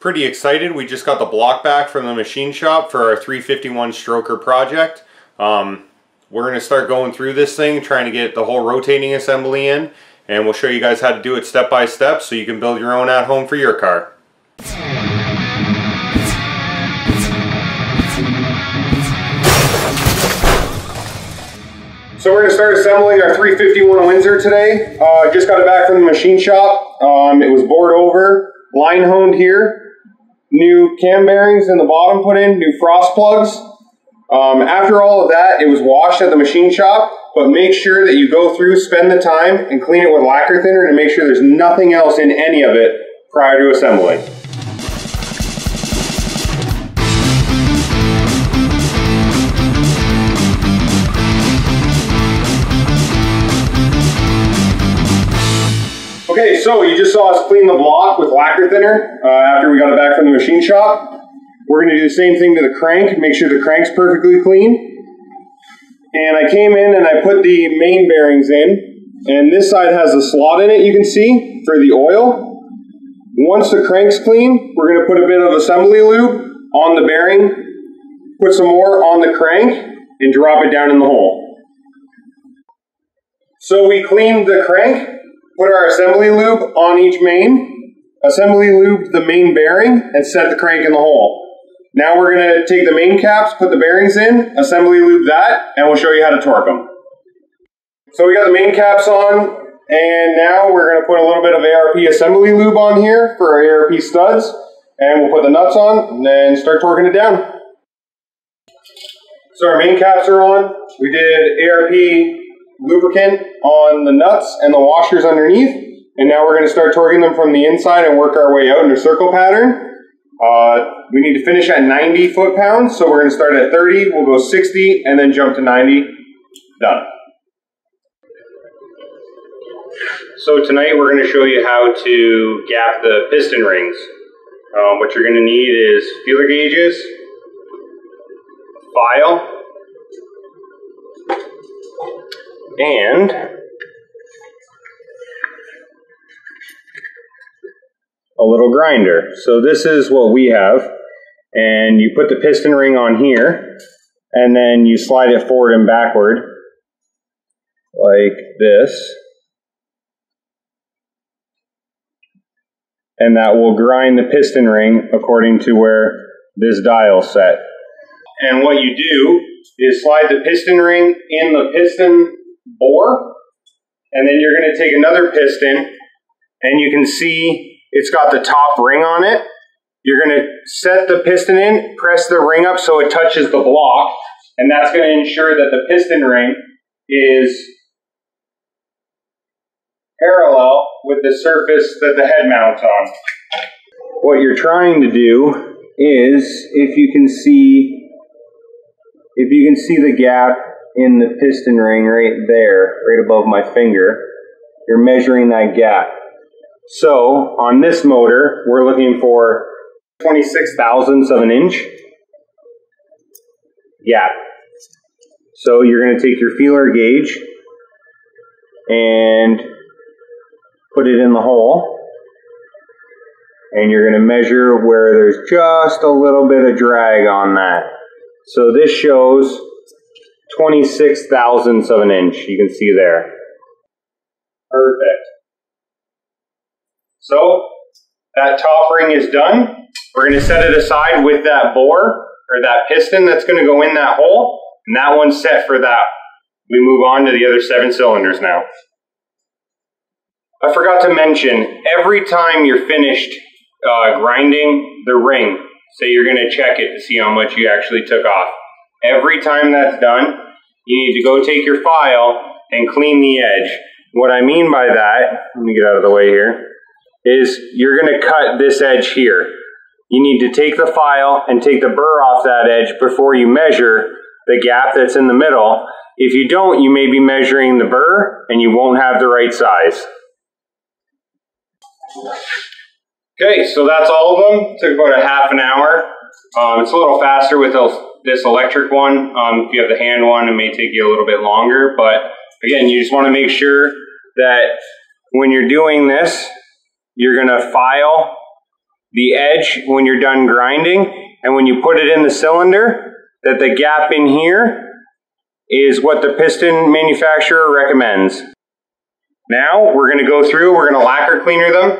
Pretty excited. We just got the block back from the machine shop for our 351 stroker project. Um, we're going to start going through this thing, trying to get the whole rotating assembly in, and we'll show you guys how to do it step by step so you can build your own at home for your car. So we're going to start assembling our 351 Windsor today. Uh, just got it back from the machine shop. Um, it was bored over, line honed here, new cam bearings in the bottom put in, new frost plugs. Um, after all of that, it was washed at the machine shop, but make sure that you go through, spend the time, and clean it with lacquer thinner to make sure there's nothing else in any of it prior to assembling. So you just saw us clean the block with lacquer thinner uh, after we got it back from the machine shop. We're going to do the same thing to the crank, make sure the crank's perfectly clean. And I came in and I put the main bearings in, and this side has a slot in it you can see for the oil. Once the crank's clean, we're going to put a bit of assembly lube on the bearing, put some more on the crank, and drop it down in the hole. So we cleaned the crank, Put our assembly lube on each main, assembly lubed the main bearing, and set the crank in the hole. Now we're going to take the main caps, put the bearings in, assembly lube that, and we'll show you how to torque them. So we got the main caps on, and now we're going to put a little bit of ARP assembly lube on here for our ARP studs, and we'll put the nuts on, and then start torquing it down. So our main caps are on. We did ARP lubricant on the nuts and the washers underneath. And now we're going to start torquing them from the inside and work our way out in a circle pattern. Uh, we need to finish at 90 foot-pounds, so we're going to start at 30, we'll go 60, and then jump to 90. Done. So tonight we're going to show you how to gap the piston rings. Um, what you're going to need is feeler gauges, file, and a little grinder. So this is what we have. And you put the piston ring on here, and then you slide it forward and backward like this. And that will grind the piston ring according to where this dial set. And what you do is slide the piston ring in the piston bore. And then you're going to take another piston and you can see it's got the top ring on it. You're going to set the piston in, press the ring up so it touches the block, and that's going to ensure that the piston ring is parallel with the surface that the head mounts on. What you're trying to do is, if you can see, if you can see the gap in the piston ring right there, right above my finger. You're measuring that gap. So on this motor, we're looking for 26 thousandths of an inch gap. So you're going to take your feeler gauge and put it in the hole. And you're going to measure where there's just a little bit of drag on that. So this shows 26 thousandths of an inch, you can see there. Perfect. So, that top ring is done. We're going to set it aside with that bore, or that piston that's going to go in that hole, and that one's set for that. We move on to the other seven cylinders now. I forgot to mention, every time you're finished uh, grinding the ring, say you're going to check it to see how much you actually took off. Every time that's done, you need to go take your file and clean the edge. What I mean by that, let me get out of the way here, is you're going to cut this edge here. You need to take the file and take the burr off that edge before you measure the gap that's in the middle. If you don't, you may be measuring the burr and you won't have the right size. Okay, so that's all of them. Took about a half an hour. Um, it's a little faster with this electric one. Um, if you have the hand one, it may take you a little bit longer. But again, you just want to make sure that when you're doing this, you're going to file the edge when you're done grinding, and when you put it in the cylinder, that the gap in here is what the piston manufacturer recommends. Now we're going to go through, we're going to lacquer cleaner them,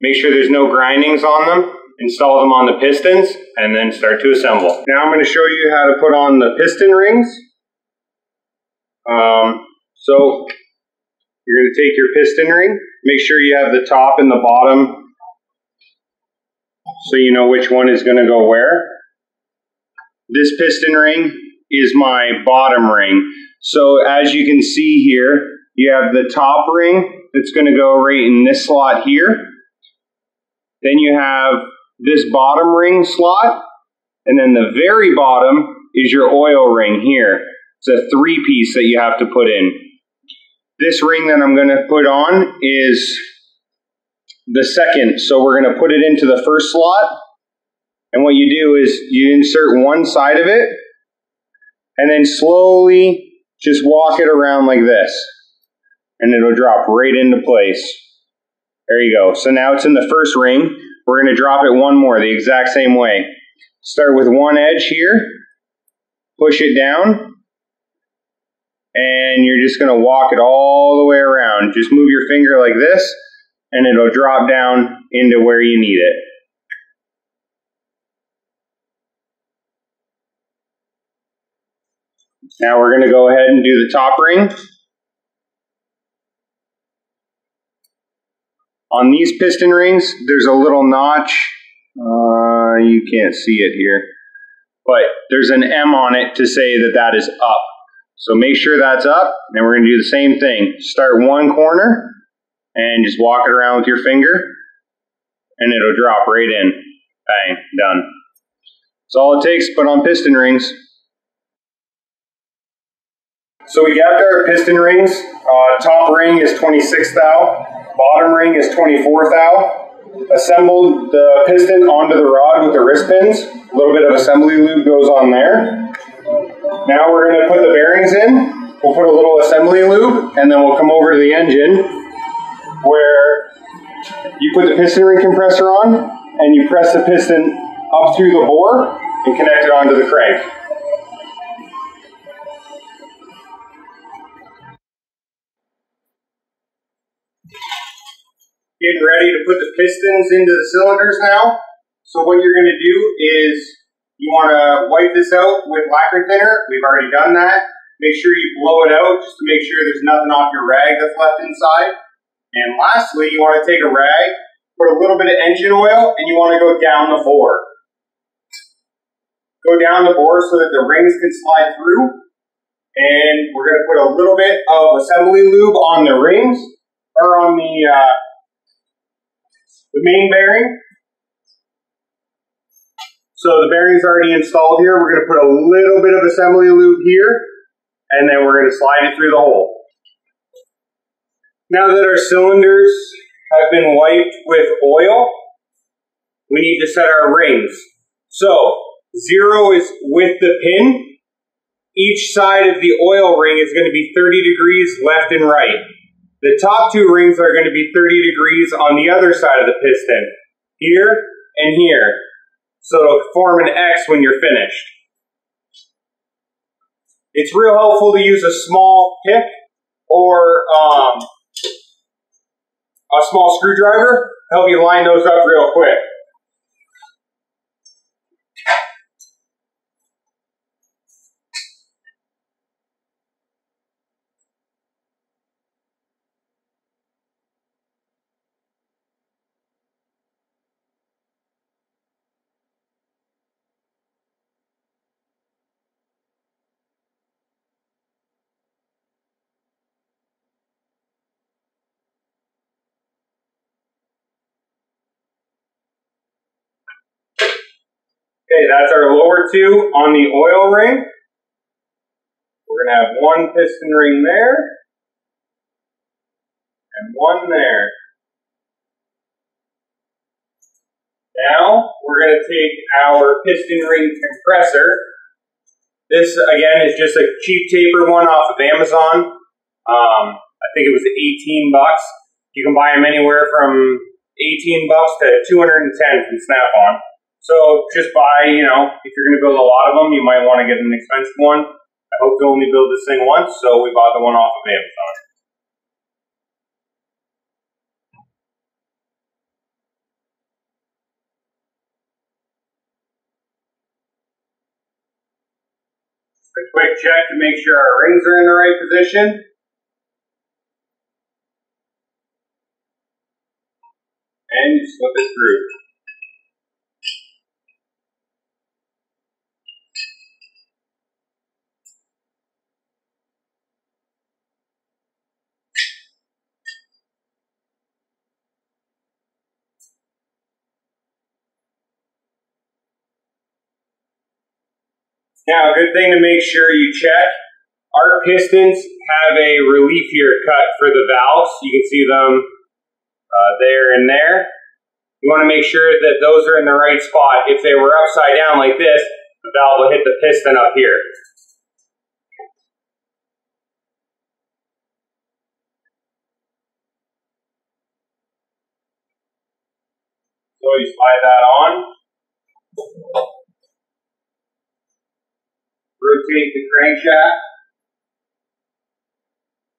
make sure there's no grindings on them, install them on the pistons, and then start to assemble. Now I'm going to show you how to put on the piston rings. Um, so you're going to take your piston ring, make sure you have the top and the bottom so you know which one is going to go where. This piston ring is my bottom ring. So as you can see here, you have the top ring that's going to go right in this slot here. Then you have this bottom ring slot. And then the very bottom is your oil ring here. It's a three piece that you have to put in. This ring that I'm going to put on is the second. So we're going to put it into the first slot. And what you do is you insert one side of it and then slowly just walk it around like this and it'll drop right into place. There you go. So now it's in the first ring. We're going to drop it one more the exact same way. Start with one edge here, push it down, and you're just going to walk it all the way around. Just move your finger like this, and it'll drop down into where you need it. Now we're going to go ahead and do the top ring. On these piston rings, there's a little notch. Uh, you can't see it here. But there's an M on it to say that that is up. So make sure that's up. And we're going to do the same thing. Start one corner and just walk it around with your finger. And it'll drop right in. Bang, done. That's all it takes put on piston rings. So we got our piston rings. Uh, top ring is 26 thou. Bottom ring is 24 thou. Assembled the piston onto the rod with the wrist pins. A little bit of assembly lube goes on there. Now we're going to put the bearings in. We'll put a little assembly lube and then we'll come over to the engine where you put the piston ring compressor on and you press the piston up through the bore and connect it onto the crank. Getting ready to put the pistons into the cylinders now. So what you're going to do is you want to wipe this out with lacquer thinner. We've already done that. Make sure you blow it out just to make sure there's nothing off your rag that's left inside. And lastly, you want to take a rag, put a little bit of engine oil, and you want to go down the bore. Go down the bore so that the rings can slide through. And we're going to put a little bit of assembly lube on the rings, or on the uh, the main bearing. So the bearing's already installed here. We're going to put a little bit of assembly lube here, and then we're going to slide it through the hole. Now that our cylinders have been wiped with oil, we need to set our rings. So zero is with the pin. Each side of the oil ring is going to be 30 degrees left and right. The top two rings are going to be 30 degrees on the other side of the piston, here and here. So it'll form an X when you're finished. It's real helpful to use a small pick or um, a small screwdriver to help you line those up real quick. Okay, that's our lower two on the oil ring. We're going to have one piston ring there and one there. Now we're going to take our piston ring compressor. This again is just a cheap taper one off of Amazon. Um, I think it was 18 bucks. You can buy them anywhere from 18 bucks to 210 from Snap-on. So just buy, you know, if you're going to build a lot of them, you might want to get an expensive one. I hope to only build this thing once, so we bought the one off of Amazon. A quick check to make sure our rings are in the right position. And you slip it through. Now, a good thing to make sure you check, our pistons have a relief here cut for the valves. You can see them uh, there and there. You want to make sure that those are in the right spot. If they were upside down like this, the valve will hit the piston up here. So you slide that on rotate the crankshaft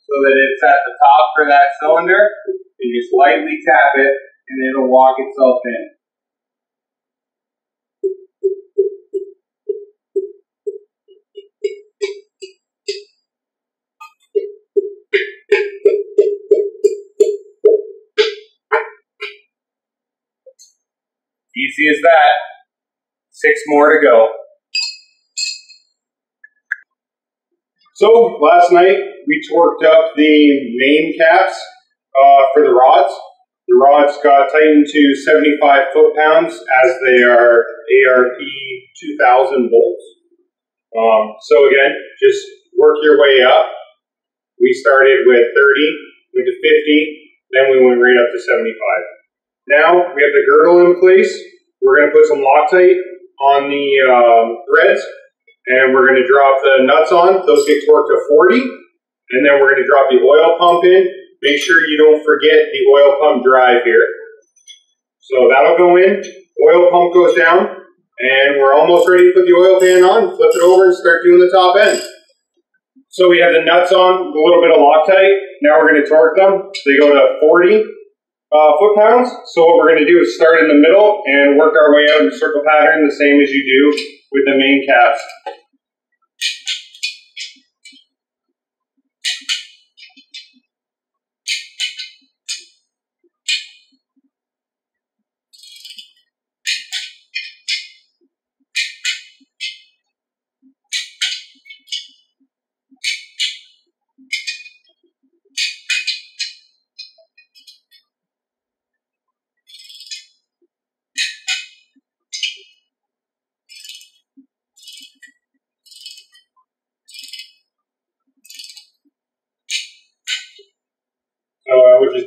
so that it's at the top for that cylinder and just lightly tap it and it'll walk itself in. Easy as that. Six more to go. So last night we torqued up the main caps uh, for the rods. The rods got tightened to 75 foot-pounds as they are ARP 2000 bolts. Um, so again, just work your way up. We started with 30, went to 50, then we went right up to 75. Now we have the girdle in place. We're going to put some Loctite on the um, threads and we're going to drop the nuts on. Those get torqued to 40, and then we're going to drop the oil pump in. Make sure you don't forget the oil pump drive here. So that'll go in, oil pump goes down, and we're almost ready to put the oil pan on, flip it over and start doing the top end. So we have the nuts on, a little bit of Loctite. Now we're going to torque them. They go to 40 uh, foot-pounds. So what we're going to do is start in the middle and work our way out in circle pattern the same as you do with the main caps.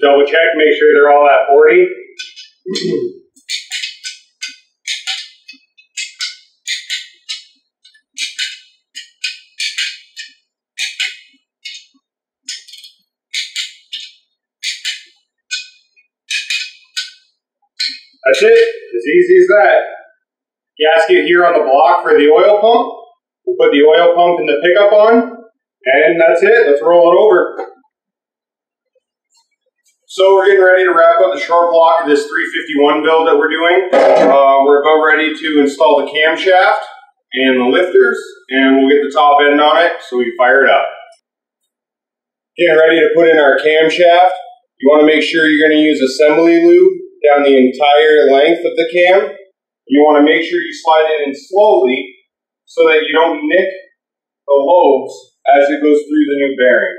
Double check, make sure they're all at 40. That's it, as easy as that. Gasket here on the block for the oil pump. We'll put the oil pump in the pickup on, and that's it. Let's roll it over. So we're getting ready to wrap up the short block of this 351 build that we're doing. Uh, we're about ready to install the camshaft and the lifters, and we'll get the top end on it so we fire it up. Getting ready to put in our camshaft. You want to make sure you're going to use assembly lube down the entire length of the cam. You want to make sure you slide it in slowly so that you don't nick the lobes as it goes through the new bearing.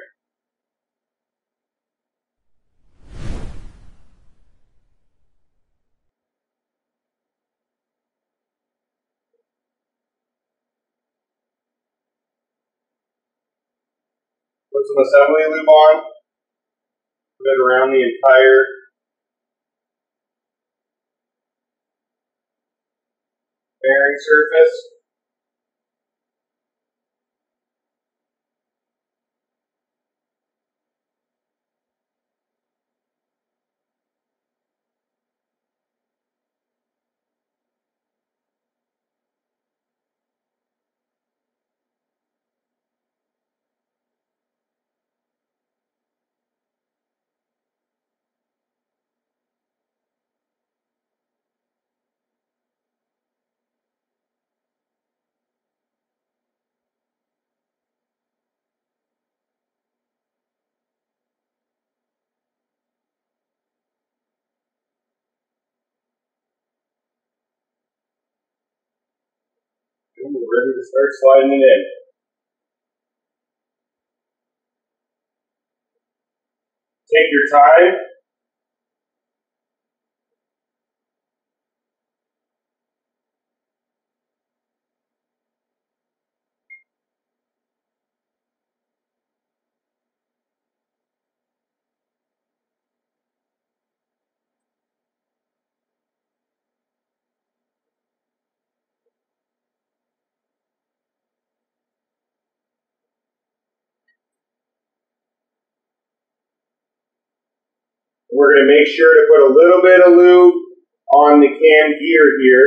Assembly lube on. Put it around the entire bearing surface. Ready to start sliding it in. Take your time. We're going to make sure to put a little bit of lube on the cam gear here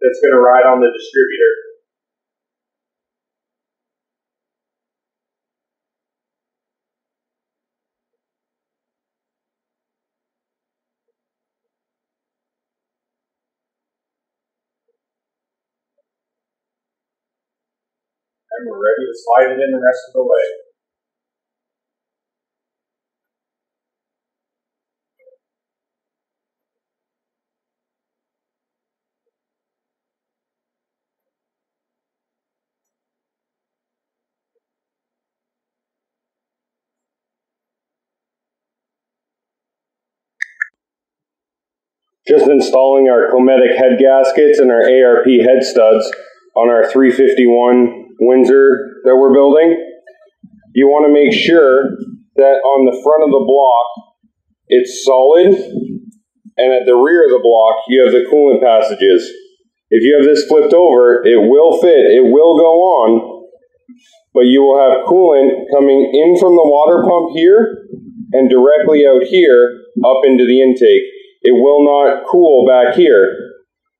that's going to ride on the distributor. And we're ready to slide it in the rest of the way. Just installing our Cometic head gaskets and our ARP head studs on our 351 Windsor that we're building. You want to make sure that on the front of the block it's solid and at the rear of the block you have the coolant passages. If you have this flipped over, it will fit, it will go on, but you will have coolant coming in from the water pump here and directly out here up into the intake it will not cool back here.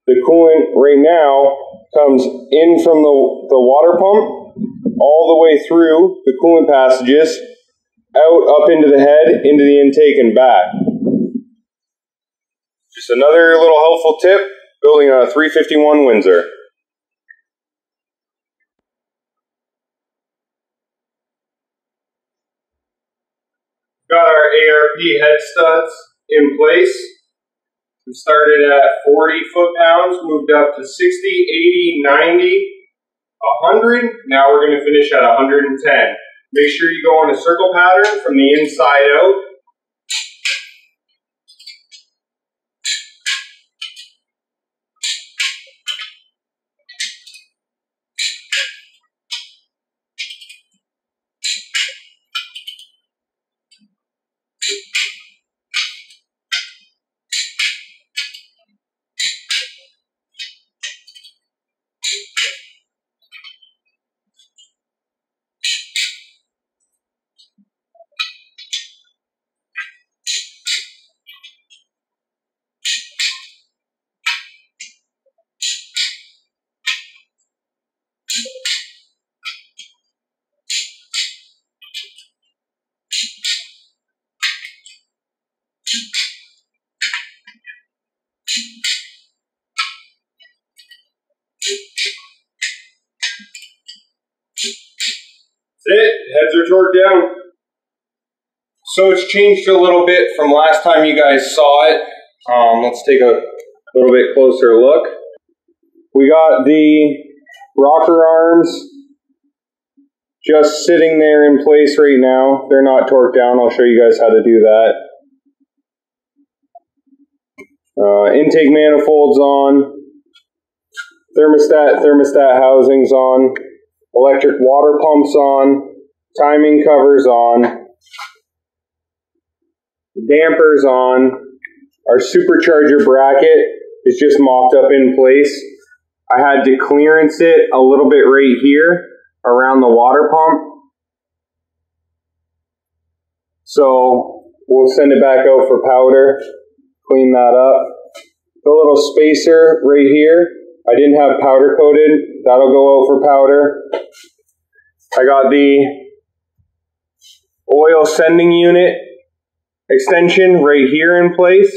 The coolant right now comes in from the, the water pump all the way through the coolant passages, out up into the head, into the intake, and back. Just another little helpful tip building a 351 Windsor. Got our ARP head studs in place. We started at 40 foot pounds, moved up to 60, 80, 90, 100. Now we're going to finish at 110. Make sure you go on a circle pattern from the inside out. Heads are torqued down. So it's changed a little bit from last time you guys saw it. Um, let's take a little bit closer look. We got the rocker arms just sitting there in place right now. They're not torqued down. I'll show you guys how to do that. Uh, intake manifolds on. Thermostat, thermostat housings on electric water pumps on, timing covers on, dampers on, our supercharger bracket is just mocked up in place. I had to clearance it a little bit right here around the water pump. So we'll send it back out for powder, clean that up. The little spacer right here I didn't have powder coated. That'll go out for powder. I got the oil sending unit extension right here in place.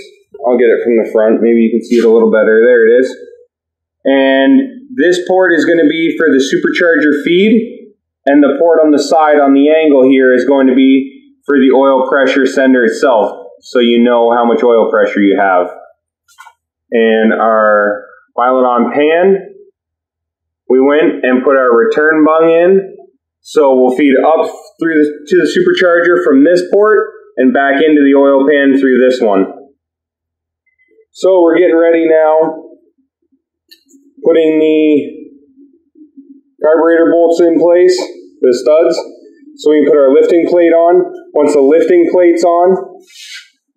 I'll get it from the front. Maybe you can see it a little better. There it is. And this port is going to be for the supercharger feed. And the port on the side on the angle here is going to be for the oil pressure sender itself. So you know how much oil pressure you have. And our Milodon pan we went and put our return bung in. So we'll feed up through the, to the supercharger from this port and back into the oil pan through this one. So we're getting ready now, putting the carburetor bolts in place, the studs, so we can put our lifting plate on. Once the lifting plate's on,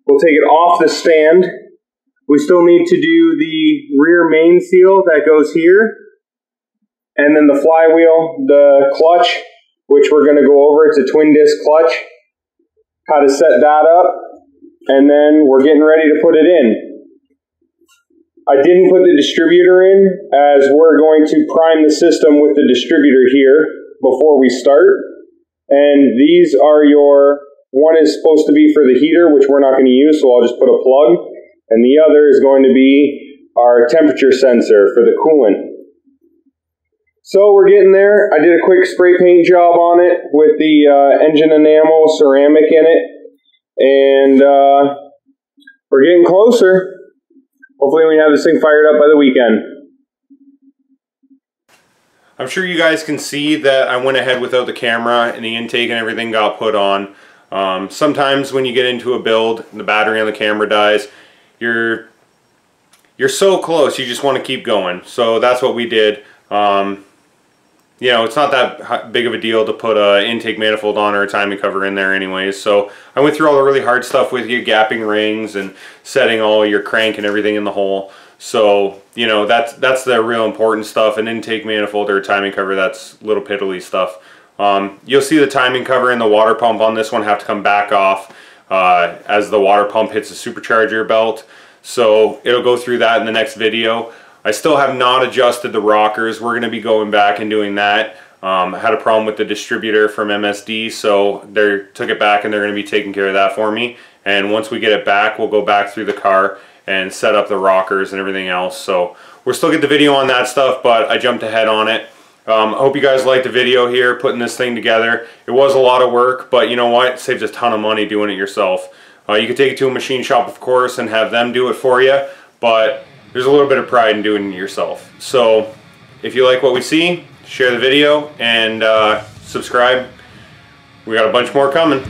we'll take it off the stand. We still need to do the rear main seal that goes here, and then the flywheel, the clutch, which we're going to go over. It's a twin disc clutch. How to set that up, and then we're getting ready to put it in. I didn't put the distributor in as we're going to prime the system with the distributor here before we start. And these are your, one is supposed to be for the heater, which we're not going to use, so I'll just put a plug. And the other is going to be our temperature sensor for the coolant. So we're getting there. I did a quick spray paint job on it with the uh, engine enamel ceramic in it. And uh, we're getting closer. Hopefully we have this thing fired up by the weekend. I'm sure you guys can see that I went ahead without the camera and the intake and everything got put on. Um, sometimes when you get into a build, and the battery on the camera dies, you're you're so close, you just want to keep going. So that's what we did. Um, you know, it's not that big of a deal to put a intake manifold on or a timing cover in there anyways. So I went through all the really hard stuff with you, gapping rings and setting all your crank and everything in the hole. So, you know, that's, that's the real important stuff. An intake manifold or a timing cover, that's little piddly stuff. Um, you'll see the timing cover and the water pump on this one have to come back off uh, as the water pump hits the supercharger belt. So it'll go through that in the next video. I still have not adjusted the rockers. We're going to be going back and doing that. Um, I had a problem with the distributor from MSD, so they took it back and they're going to be taking care of that for me. And once we get it back, we'll go back through the car and set up the rockers and everything else. So we'll still get the video on that stuff, but I jumped ahead on it. Um, I hope you guys liked the video here, putting this thing together. It was a lot of work, but you know what? It saves a ton of money doing it yourself. Uh, you could take it to a machine shop, of course, and have them do it for you, but there's a little bit of pride in doing it yourself. So if you like what we see, share the video and uh, subscribe. We got a bunch more coming.